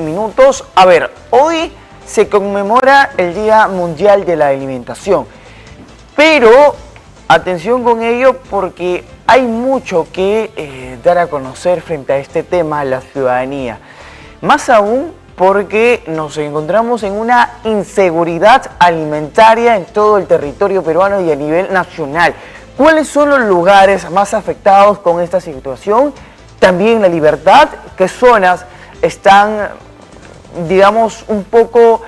minutos. A ver, hoy se conmemora el Día Mundial de la Alimentación, pero atención con ello porque hay mucho que eh, dar a conocer frente a este tema a la ciudadanía. Más aún porque nos encontramos en una inseguridad alimentaria en todo el territorio peruano y a nivel nacional. ¿Cuáles son los lugares más afectados con esta situación? También la libertad, qué zonas están, digamos, un poco,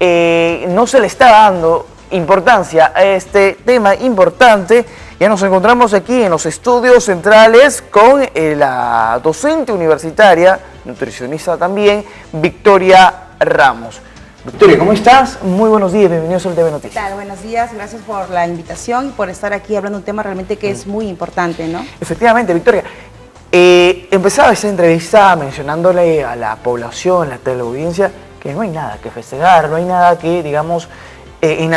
eh, no se le está dando importancia a este tema importante. Ya nos encontramos aquí en los estudios centrales con eh, la docente universitaria, nutricionista también, Victoria Ramos. Victoria, ¿cómo estás? Muy buenos días, bienvenidos al TV Noticias. ¿Qué tal? Buenos días, gracias por la invitación y por estar aquí hablando de un tema realmente que es muy importante, ¿no? Efectivamente, Victoria. Eh, empezaba esta entrevista mencionándole a la población, a la teleaudiencia, que no hay nada que festejar, no hay nada que, digamos, eh,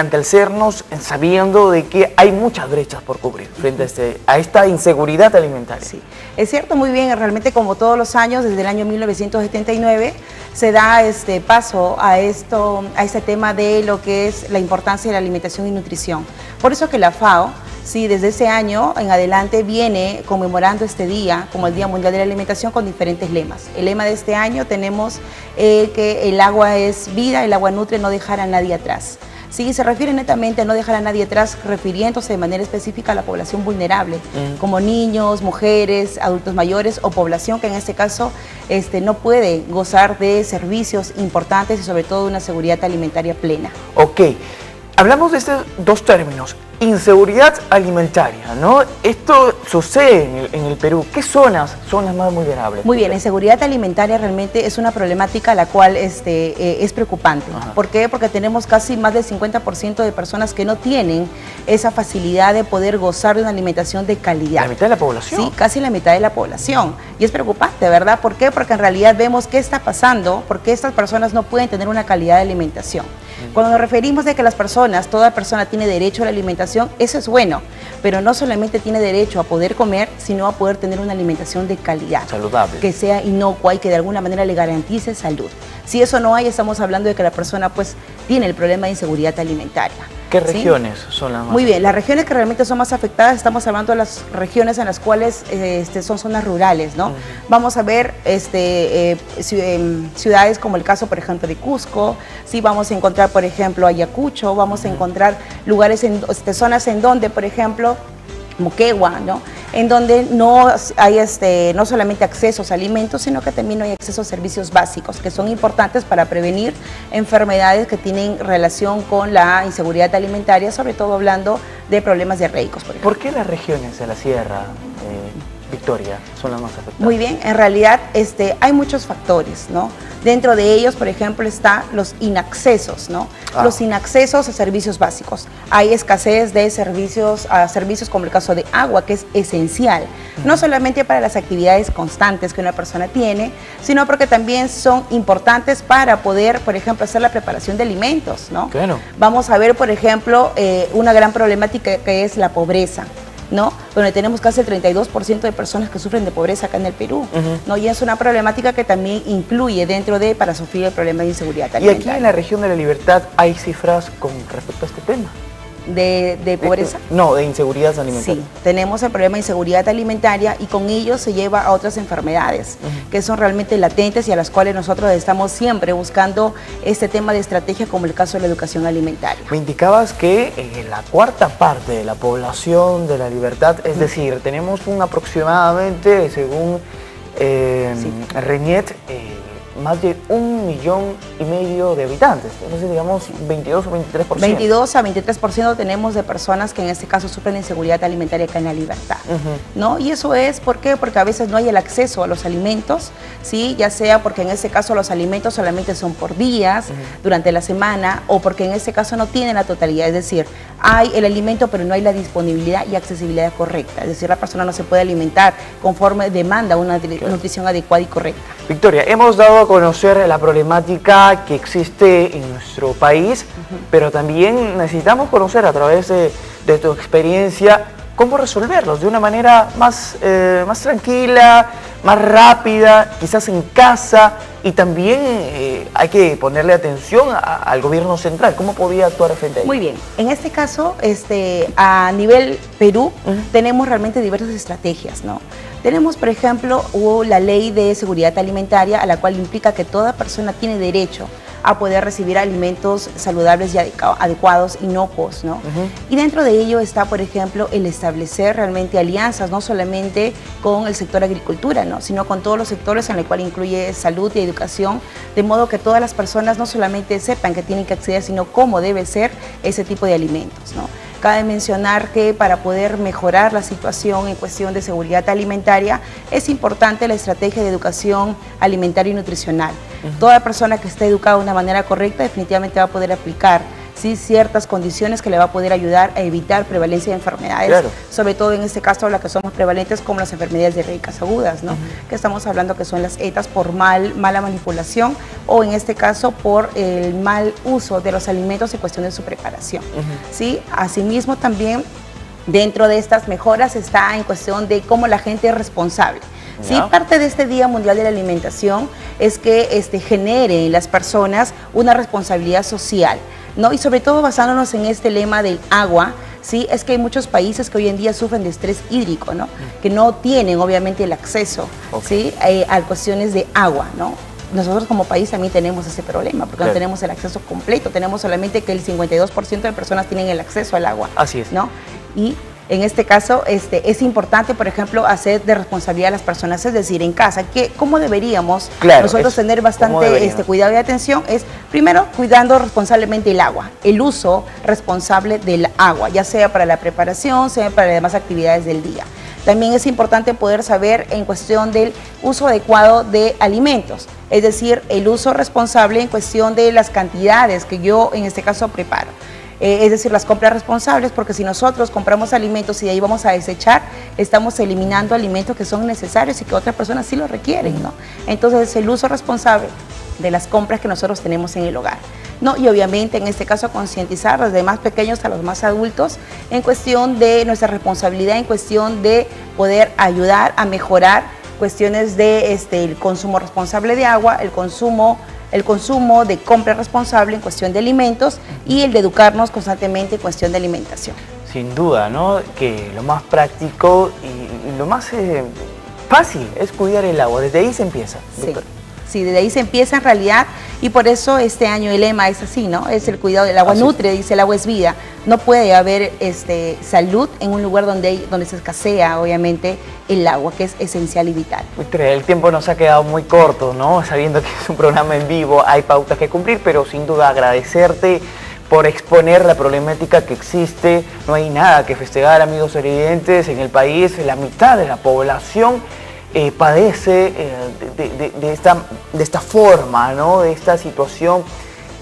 sabiendo de que hay muchas brechas por cubrir frente a, este, a esta inseguridad alimentaria. Sí, es cierto, muy bien, realmente como todos los años, desde el año 1979, se da este paso a, esto, a este tema de lo que es la importancia de la alimentación y nutrición. Por eso que la FAO Sí, desde ese año en adelante viene conmemorando este día como el Día Mundial de la Alimentación con diferentes lemas. El lema de este año tenemos eh, que el agua es vida, el agua nutre, no dejar a nadie atrás. Sí, se refiere netamente a no dejar a nadie atrás, refiriéndose de manera específica a la población vulnerable, mm. como niños, mujeres, adultos mayores o población que en este caso este, no puede gozar de servicios importantes y sobre todo de una seguridad alimentaria plena. Ok, hablamos de estos dos términos, Inseguridad alimentaria, ¿no? Esto sucede en el, Perú. ¿Qué zonas son las más vulnerables? Muy bien, la inseguridad alimentaria realmente es una problemática la cual este, eh, es preocupante. ¿Por qué? Porque tenemos casi más del 50% de personas que no tienen esa facilidad de poder gozar de una alimentación de calidad. ¿La mitad de la población? Sí, casi la mitad de la población. Y es preocupante, ¿verdad? ¿Por qué? Porque en realidad vemos qué está pasando, porque estas personas no pueden tener una calidad de alimentación. Cuando nos referimos de que las personas, toda persona tiene derecho a la alimentación, eso es bueno, pero no solamente tiene derecho a poder comer, sino a poder tener una alimentación de calidad. Saludable. Que sea inocua y que de alguna manera le garantice salud. Si eso no hay, estamos hablando de que la persona pues tiene el problema de inseguridad alimentaria. ¿Qué regiones son las más Muy bien, las regiones que realmente son más afectadas, estamos hablando de las regiones en las cuales este, son zonas rurales, ¿no? Vamos a ver este, eh, em, ciudades como el caso, por ejemplo, de Cusco, sí vamos a encontrar, por ejemplo, Ayacucho, vamos a encontrar lugares, en este, zonas en donde, por ejemplo, Moquegua, ¿no? En donde no hay este, no solamente accesos a alimentos, sino que también hay acceso a servicios básicos, que son importantes para prevenir enfermedades que tienen relación con la inseguridad alimentaria, sobre todo hablando de problemas diarreicos. Por, ¿Por qué las regiones de la sierra, Victoria, son las más afectadas? Muy bien, en realidad este, hay muchos factores, ¿no? Dentro de ellos, por ejemplo, están los inaccesos, ¿no? Ah. Los inaccesos a servicios básicos. Hay escasez de servicios, a servicios como el caso de agua, que es esencial, no solamente para las actividades constantes que una persona tiene, sino porque también son importantes para poder, por ejemplo, hacer la preparación de alimentos, ¿no? Vamos a ver, por ejemplo, eh, una gran problemática que es la pobreza. ¿No? Donde tenemos casi el 32% de personas que sufren de pobreza acá en el Perú, ¿no? Y es una problemática que también incluye dentro de para sufrir el problema de inseguridad alimentaria. Y aquí en la región de la Libertad hay cifras con respecto a este tema de, pobreza? No, de inseguridad alimentaria. Sí, tenemos el problema de inseguridad alimentaria y con ello se lleva a otras enfermedades que son realmente latentes y a las cuales nosotros estamos siempre buscando este tema de estrategia como el caso de la educación alimentaria. Me indicabas que eh, la cuarta parte de la población de la libertad, es decir, tenemos un aproximadamente, según eh, Reñet, eh, más de un millón y medio de habitantes. Entonces, digamos, 22 o 23%. 22 a 23% tenemos de personas que en este caso sufren inseguridad alimentaria acá en la libertad. ¿no? Y eso es, ¿por qué? Porque a veces no hay el acceso a los alimentos, ¿sí? ya sea porque en este caso los alimentos solamente son por días, durante la semana, o porque en este caso no tienen la totalidad. Es decir, hay el alimento, pero no hay la disponibilidad y accesibilidad correcta. Es decir, la persona no se puede alimentar conforme demanda una nutrición adecuada y correcta. Victoria, hemos dado conocer la problemática que existe en nuestro país, pero también necesitamos conocer a través de, tu experiencia cómo resolverlos de una manera más, eh, más tranquila, más rápida, quizás en casa, y también eh, hay que ponerle atención al gobierno central. ¿Cómo podía actuar frente a ello? Muy bien. En este caso, este, a nivel Perú, tenemos realmente diversas estrategias, ¿no? Tenemos, por ejemplo, la ley de seguridad alimentaria, a la cual implica que toda persona tiene derecho a poder recibir alimentos saludables y adecuados, inocuos, ¿no? Y dentro de ello está, por ejemplo, el establecer realmente alianzas, no solamente con el sector agricultura, ¿no? Sino con todos los sectores en el cual incluye salud y educación, de modo que todas las personas no solamente sepan que tienen que acceder, sino cómo debe ser ese tipo de alimentos, ¿no? Cabe mencionar que para poder mejorar la situación en cuestión de seguridad alimentaria es importante la estrategia de educación alimentaria y nutricional. Toda persona que esté educada de una manera correcta definitivamente va a poder aplicar ¿sí? ciertas condiciones que le va a poder ayudar a evitar prevalencia de enfermedades, sobre todo en este caso las que somos prevalentes como las enfermedades diarreicas agudas, ¿no? que estamos hablando que son las ETAs por mal, mala manipulación o en este caso por el mal uso de los alimentos en cuestión de su preparación. ¿sí? Asimismo también dentro de estas mejoras está en cuestión de cómo la gente es responsable. Sí, parte de este Día Mundial de la Alimentación es que este, genere en las personas una responsabilidad social. ¿No? Y sobre todo basándonos en este lema del agua, ¿sí? Es que hay muchos países que hoy en día sufren de estrés hídrico, ¿no? Mm. Que no tienen obviamente el acceso, ¿sí? Eh, a cuestiones de agua, ¿no? Nosotros como país también tenemos ese problema, porque no tenemos el acceso completo, tenemos solamente que el 52% de personas tienen el acceso al agua. Así es. ¿no? Y en este caso, este, es importante, por ejemplo, hacer de responsabilidad a las personas, es decir, en casa, que cómo deberíamos nosotros tener bastante este, cuidado y atención, es primero cuidando responsablemente el agua, el uso responsable del agua, ya sea para la preparación, sea para las demás actividades del día. También es importante poder saber en cuestión del uso adecuado de alimentos, es decir, el uso responsable en cuestión de las cantidades que yo en este caso preparo. Eh, es decir, las compras responsables, porque si nosotros compramos alimentos y de ahí vamos a desechar, estamos eliminando alimentos que son necesarios y que otras personas sí lo requieren, ¿no? Entonces, el uso responsable de las compras que nosotros tenemos en el hogar. ¿no? Y obviamente en este caso concientizar desde más pequeños a los más adultos en cuestión de nuestra responsabilidad, en cuestión de poder ayudar a mejorar cuestiones de este, el consumo responsable de agua, el consumo el consumo de compra responsable en cuestión de alimentos y el de educarnos constantemente en cuestión de alimentación. Sin duda, ¿no? Que lo más práctico y lo más eh, fácil es cuidar el agua, desde ahí se empieza. Sí. Sí, desde ahí se empieza en realidad y por eso este año el lema es así, ¿no? Es el cuidado del agua nutre, dice el agua es vida. No puede haber este, salud en un lugar donde, donde se escasea, obviamente, el agua, que es esencial y vital. el tiempo nos ha quedado muy corto, ¿no? Sabiendo que es un programa en vivo, hay pautas que cumplir, pero sin duda agradecerte por exponer la problemática que existe. No hay nada que festejar, amigos evidentes, en el país la mitad de la población eh, padece eh, de, esta, de esta forma, ¿no? de esta situación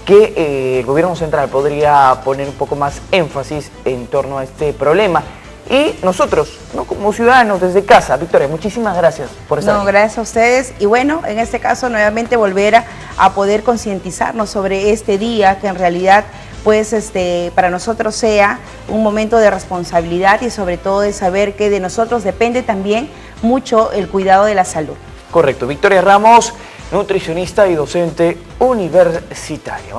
que eh, el gobierno central podría poner un poco más énfasis en torno a este problema. Y nosotros, ¿no? como ciudadanos desde casa, Victoria, muchísimas gracias por estar No, gracias a ustedes. Y bueno, en este caso nuevamente volver a, a poder concientizarnos sobre este día que en realidad pues este, para nosotros sea un momento de responsabilidad y sobre todo de saber que de nosotros depende también mucho el cuidado de la salud. Correcto. Victoria Ramos, nutricionista y docente universitaria.